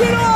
You know.